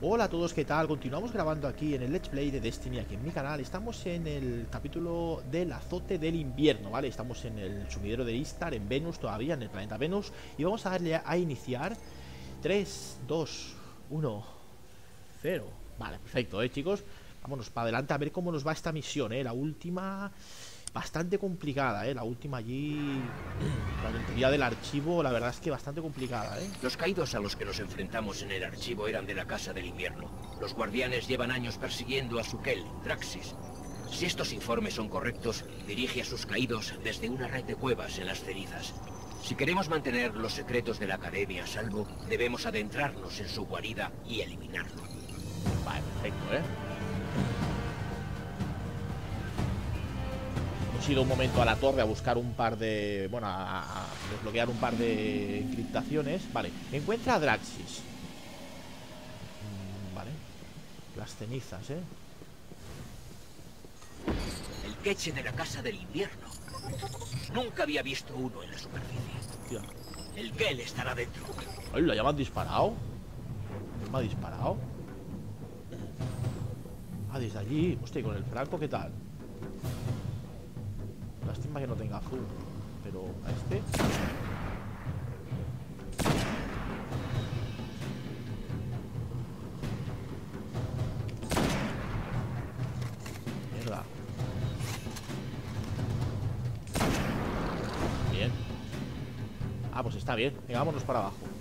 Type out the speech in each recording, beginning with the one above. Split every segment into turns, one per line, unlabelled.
Hola a todos, ¿qué tal? Continuamos grabando aquí en el Let's Play de Destiny, aquí en mi canal Estamos en el capítulo del azote del invierno, ¿vale? Estamos en el sumidero de Istar, en Venus todavía, en el planeta Venus Y vamos a darle a iniciar 3, 2, 1, 0 Vale, perfecto, ¿eh, chicos? Vámonos para adelante a ver cómo nos va esta misión, ¿eh? La última bastante complicada, ¿eh? La última allí, la tontería del archivo, la verdad es que bastante complicada, ¿eh?
Los caídos a los que nos enfrentamos en el archivo eran de la Casa del Invierno. Los guardianes llevan años persiguiendo a Sukel, Draxis. Si estos informes son correctos, dirige a sus caídos desde una red de cuevas en las cenizas. Si queremos mantener los secretos de la Academia a salvo, debemos adentrarnos en su guarida y eliminarlo.
Vale, perfecto, ¿eh? Hemos ido un momento a la torre a buscar un par de... Bueno, a, a desbloquear un par de encriptaciones Vale, encuentra a Draxis Mm, Vale Las cenizas, ¿eh?
El queche de la Casa del Invierno. Nunca había visto uno en la superficie.
Hostia.
El Gel estará dentro.
Ay, ¿Lo llaman disparado? ¿No me ha disparado? Ah, desde allí Hostia, ¿y con el franco qué tal? Lástima que no tenga full Pero a este. Mierda. Bien. Ah, pues está bien. Venga, vámonos para abajo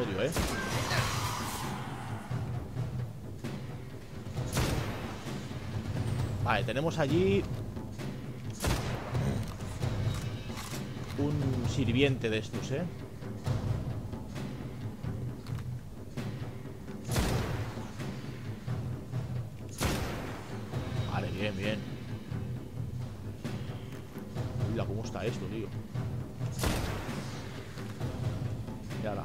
¿eh? Vale, tenemos allí un sirviente de estos, ¿eh? Vale, bien, bien. Mira cómo está esto, tío. Y ahora.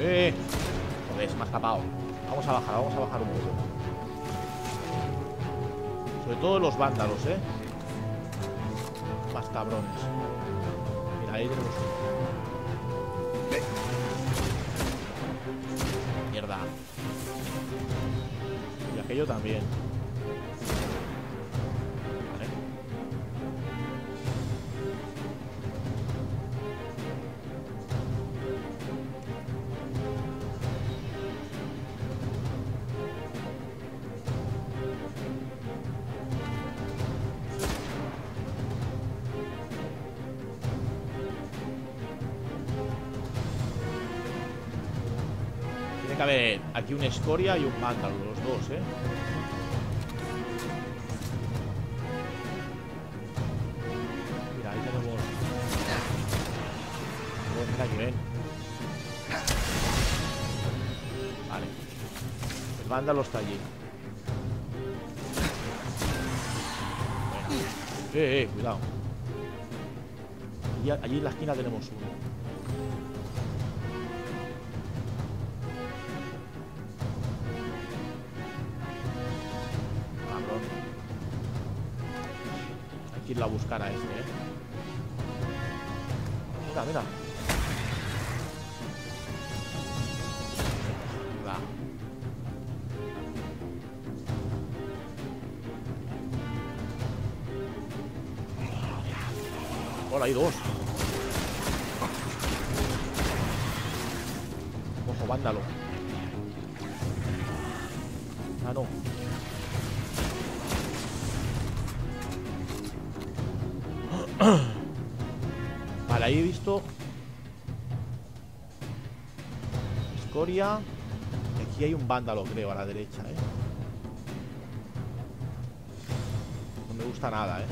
¡Eh! Joder, se me ha escapado. Vamos a bajar, vamos a bajar un poco. Sobre todo los vándalos, ¿eh? Más cabrones. Mira, ahí tenemos uno. Mierda. Y aquello también. que haber aquí una escoria y un vándalo, los dos, ¿eh? Mira, ahí tenemos... Mira, daño, ¿eh? Vale. El vándalo está allí. Eh, eh, cuidado. Allí, allí en la esquina tenemos uno. Que irlo a buscar a este, eh. Mira, mira. Hola, hay dos. Ojo, vándalo. Escoria aquí hay un vándalo, creo, a la derecha, ¿eh? No me gusta nada, ¿eh?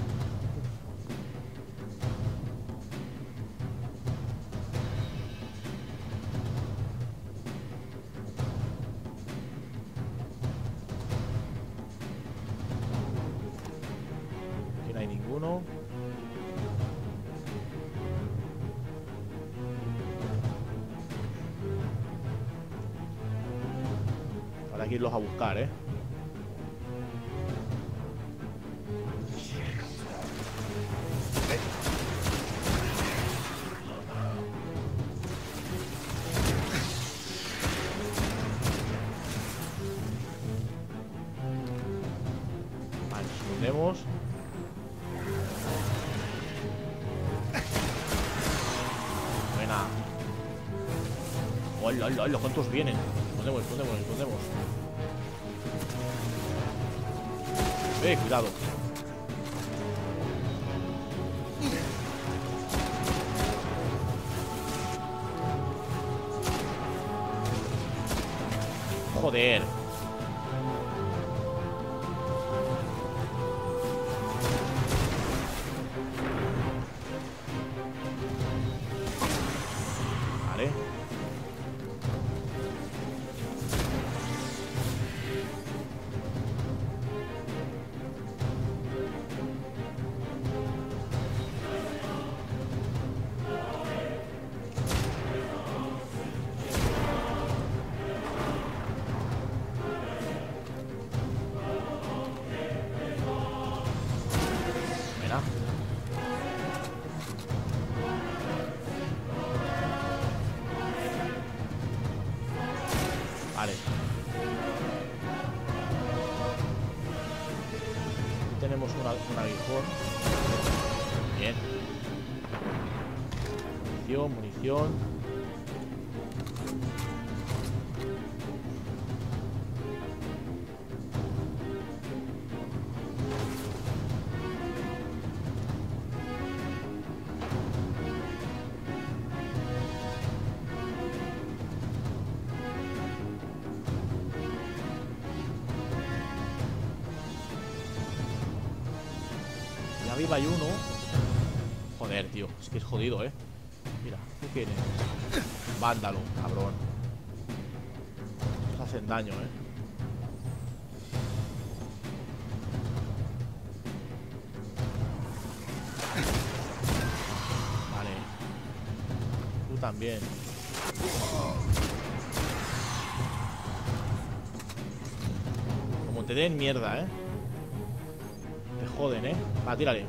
Aquí no hay ninguno irlos a buscar, ¿eh? Buena ¡Hola, hola, hola! ¿Cuántos vienen? Eh, cuidado. Joder Una, un aguijón. Bien. Munición, munición. Tío. Es que es jodido, ¿eh? Mira, ¿qué quieres? Vándalo, cabrón. Nos hacen daño, ¿eh? Vale. Tú también. Como te den mierda, ¿eh? Te joden, ¿eh? Va, tírale.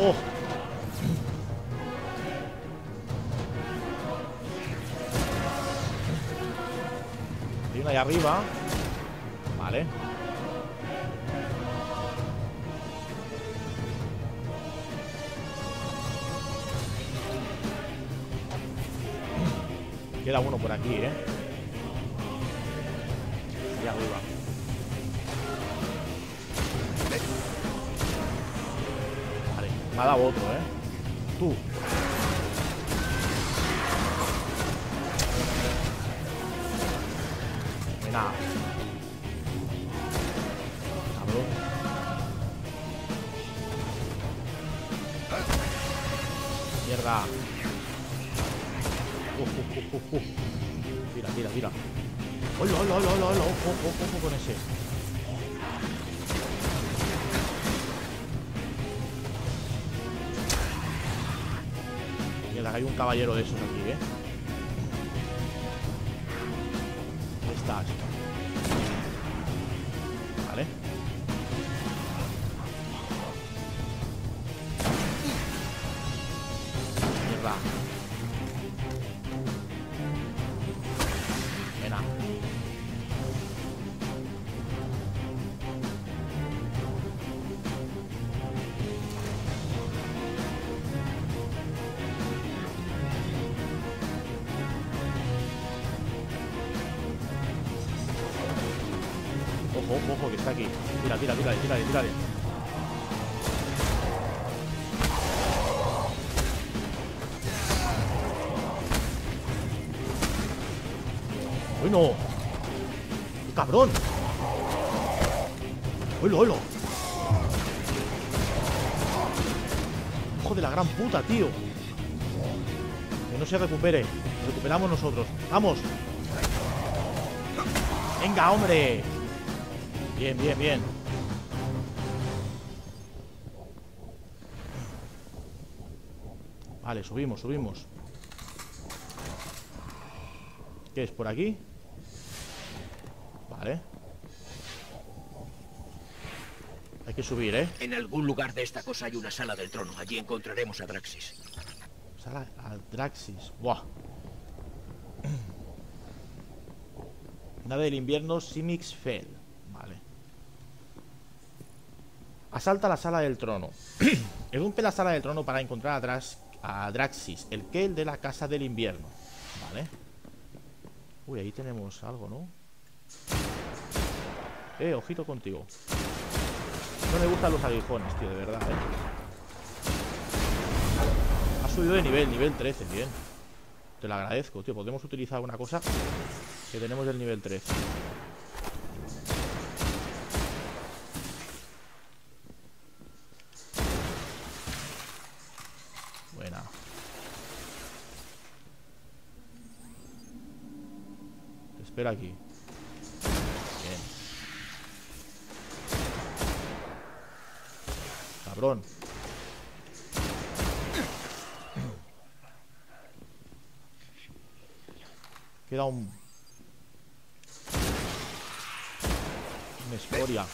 ¡Oh! Hay una ahí arriba. Aquí, ¿eh? Allá arriba. Vale, me ha dado otro, ¿eh? Tú. Caballero de esos aquí, ¿eh? ¿Dónde estás? Vale. Tira, tira, tira, tira, tira. Bueno. ¡Cabrón! ¡Holo, holo! ¡Hijo de la gran puta, tío! Que no se recupere. Recuperamos nosotros. ¡Vamos! ¡Venga, hombre! Bien, bien, bien. Vale, subimos, subimos. ¿Qué es? ¿Por aquí? Vale. Hay que subir, ¿eh?
En algún lugar de esta cosa hay una sala del trono. Allí encontraremos a Draxis.
Sala al Draxis. Buah. Nave del invierno Simix Fel. Vale. Asalta la sala del trono. Irrumpe la sala del trono para encontrar a, Drax- a Draxis, el Kel de la casa del invierno. Vale. Uy, ahí tenemos algo, ¿no? Eh, ojito contigo. No me gustan los aguijones, tío, de verdad, ¿eh? Ha subido de nivel, nivel 13, bien. Te lo agradezco, tío. Podemos utilizar una cosa que tenemos del nivel 13. Buena. Aquí. Bien. Cabrón. Queda un... Una.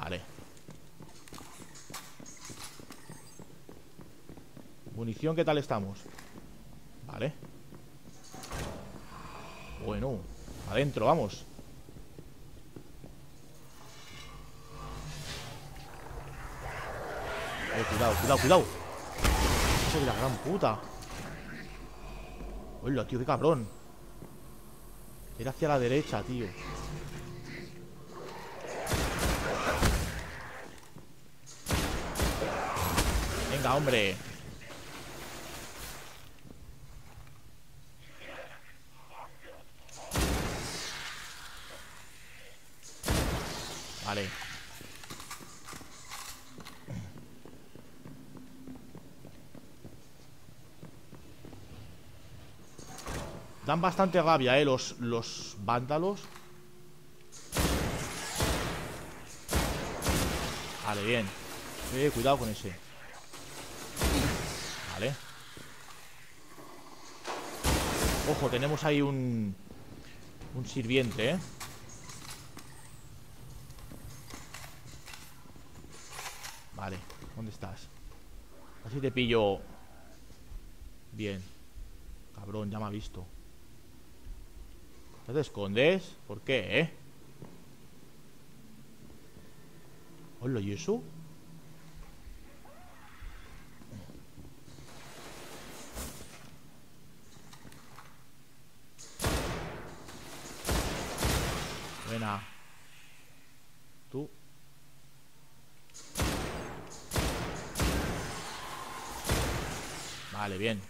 Vale. Munición, ¿qué tal estamos? Vale. Bueno. Adentro, vamos. Eh, cuidado, cuidado, cuidado. Hijo de la gran puta. Hola, tío, qué cabrón. Era hacia la derecha, tío. Venga, hombre. Dan bastante rabia, eh, los, los vándalos. Vale, bien. Eh, cuidado con ese. Vale. Ojo, tenemos ahí un... Un sirviente, ¿eh? Vale, ¿dónde Así te pillo Bien Cabrón, ya me ha visto ¿No te escondes? ¿Por qué, eh? Hola, ¿y eso? Buena. Tú. Bien.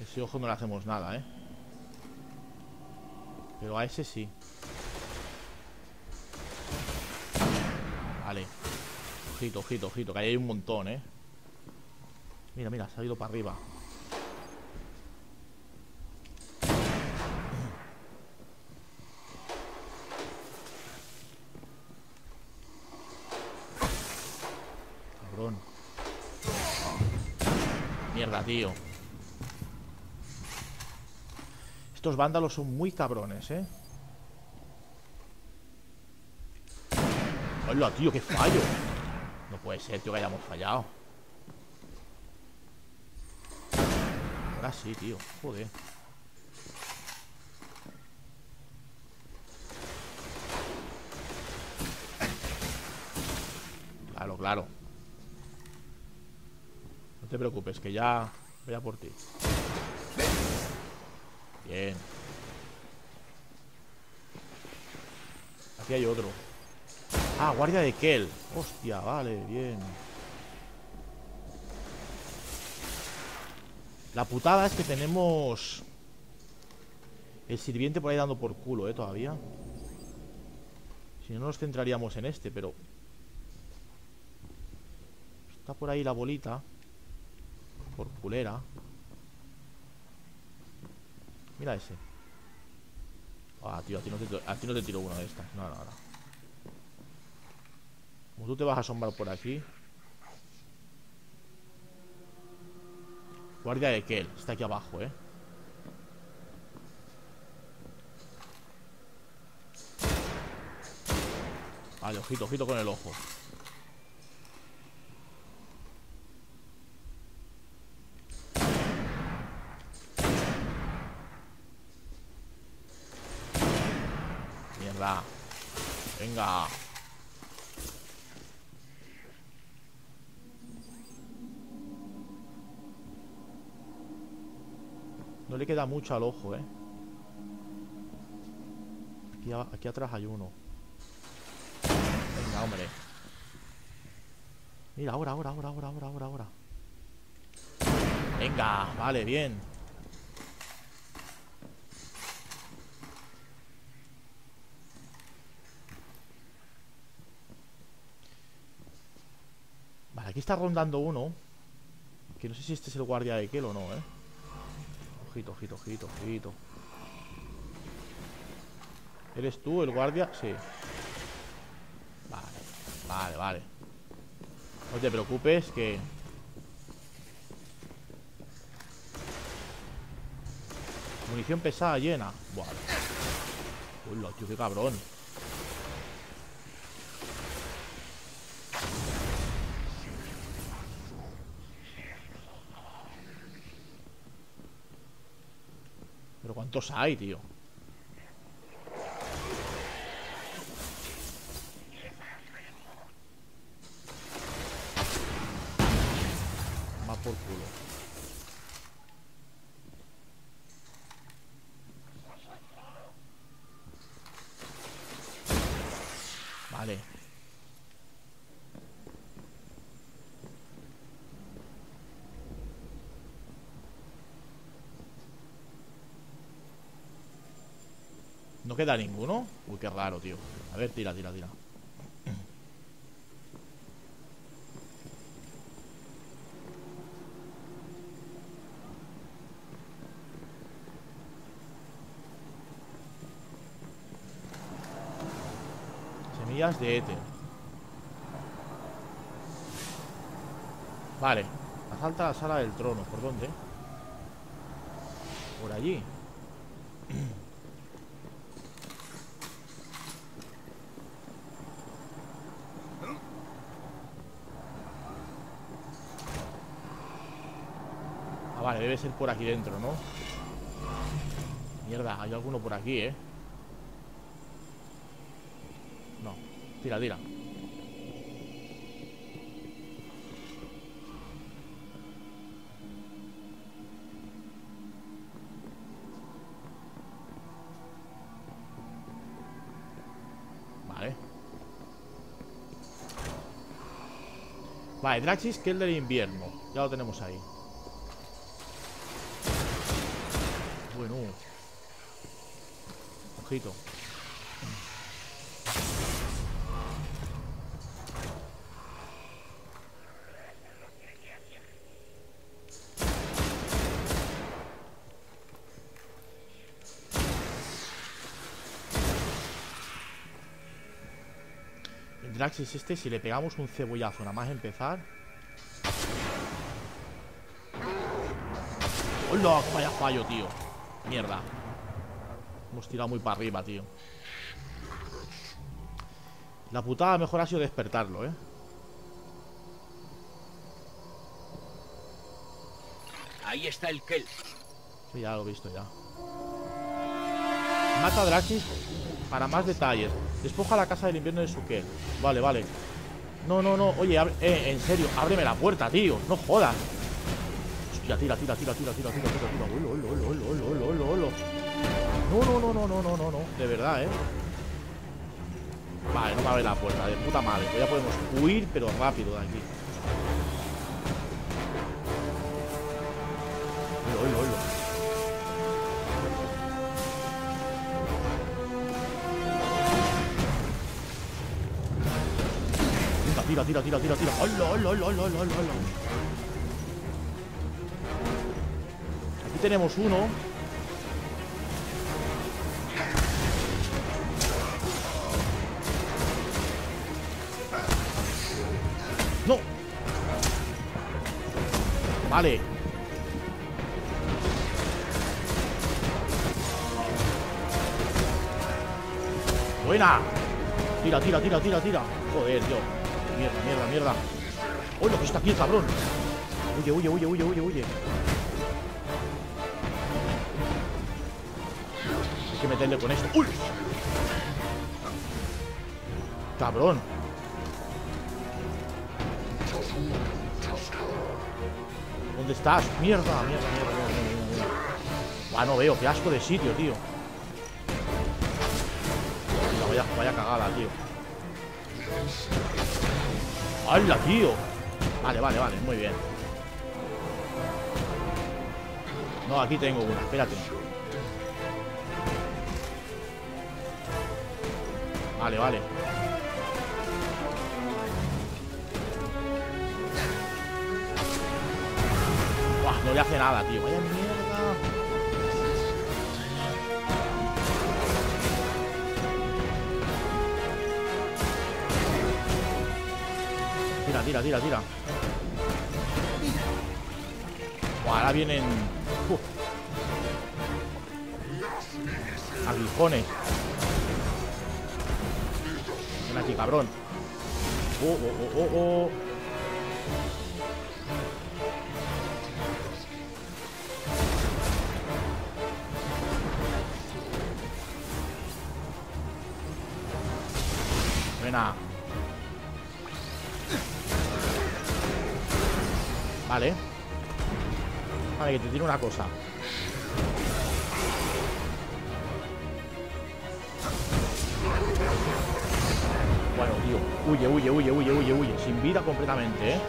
Ese ojo no le hacemos nada, ¿eh? Pero a ese sí. Vale. Ojito, ojito, ojito, que ahí hay un montón, ¿eh? Mira, mira, se ha ido para arriba. Cabrón. Mierda, tío. Estos vándalos son muy cabrones, ¿eh? ¡Hola, tío! ¡Qué fallo! No puede ser, tío, que hayamos fallado Ahora sí, tío Joder Claro, claro te preocupes, que ya Voy a por ti. Bien. Aquí hay otro. Ah, guardia de Kel. Hostia, vale, bien. La putada es que tenemos El sirviente por ahí dando por culo, eh, todavía. Si no nos centraríamos en este, pero Está por ahí la bolita Por culera. Mira ese. Ah, tío, a ti no te, a ti no te tiro una de estas. No, no, no. Como tú te vas a asombrar por aquí. Guardia de Kel Está aquí abajo, eh. Vale, ojito, ojito con el ojo Mierda Venga Mucho al ojo, ¿eh? Aquí, aquí atrás hay uno. Venga, hombre. Mira, ahora, ahora, ahora, ahora, ahora, ahora, ahora. Venga, vale, bien. Vale, aquí está rondando uno. Que no sé si este es el guardia de Kel o no, ¿eh? Ojito, ojito, ojito, ojito. ¿Eres tú el guardia? Sí. Vale, vale, vale. No te preocupes que... Munición pesada llena. Buah. Uy, tío, qué cabrón. ¿Cuántos hay, tío? Va por culo Vale ¿No queda ninguno? Uy, qué raro, tío. A ver, tira, tira, tira. Semillas de éter. Vale Asalta la sala del trono. ¿Por dónde? Por allí debe ser por aquí dentro, ¿no? Mierda, hay alguno por aquí, ¿eh? No, tira, tira Vale Vale, Draxis, que es el del invierno Ya lo tenemos ahí Bueno Ojito. Draxis este, si le pegamos un cebollazo nada más empezar. ¡Hola! Vaya fallo, tío Mierda. Hemos tirado muy para arriba, tío. La putada mejor ha sido despertarlo, ¿eh?
Ahí está el Kel.
Sí, ya lo he visto ya. Mata a Draxis para más detalles. Despoja la casa del invierno de Sukel Vale, vale. No, no, no. Oye, eh, en serio Ábreme la puerta, tío. No jodas Hostia, tira, tira, tira, tira, tira, tira, tira, tira. Olo, olo, olo, olo, olo, olo, No, no, no, no, no, no, no, De verdad, eh Vale, no me abre la puerta De puta madre Pues ya podemos huir, pero rápido de aquí Olo, olo, olo tira, tira, tira, tira, tira. ¡Hola, hola, hola, hola, hola, hola! Tenemos uno. ¡No! Vale. Buena. Tira, tira, tira, tira, tira. Joder, tío. Mierda, mierda, mierda ¡Uy, lo que está aquí, cabrón! Huye, huye, huye, huye, huye, huye que meterle con esto ¡Uy! Cabrón ¿Dónde estás? Mierda, mierda, mierda, mierda, mierda. Ah, no veo, qué asco de sitio, tío Vaya, vaya cagada, tío ¡Hala, tío! Vale, vale, vale, muy bien No, aquí tengo una, espérate Vale, vale Buah, no le hace nada, tío Vaya mierda tira, tira, tira. ahora vienen. Uf. Aguijones. Aquí, cabrón. Oh, oh, oh, oh, oh. Buena. Vale Vale, que te tiro una cosa Huye, huye, huye, huye, huye, huye Sin vida completamente, ¿eh?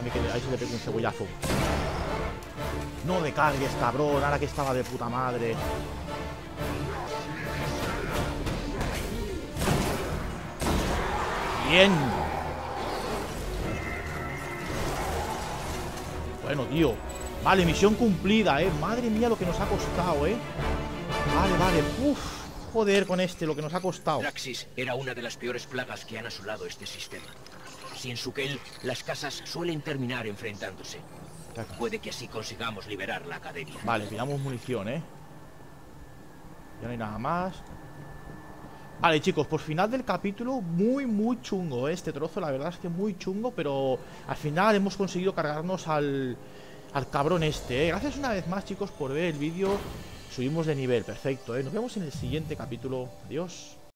A mí que ahí se le pega un cebollazo No decargues, cabrón Ahora que estaba de puta madre Bien. Bueno, tío. Vale, misión cumplida, ¿eh? Madre mía lo que nos ha costado, ¿eh? Vale, vale. Uf, joder con este, lo que nos ha costado.
Draxis era una de las peores plagas que han asolado este sistema. Si en Sukel las casas suelen terminar enfrentándose. Puede que así consigamos liberar la academia.
Vale, pillamos munición, ¿eh? Ya no hay nada más. Vale, chicos, por final del capítulo Muy, muy chungo ¿eh? este trozo La verdad es que muy chungo, pero Al final hemos conseguido cargarnos al Al cabrón este, ¿eh? Gracias una vez más, chicos, por ver el vídeo Subimos de nivel, perfecto, ¿eh? Nos vemos en el siguiente capítulo Adiós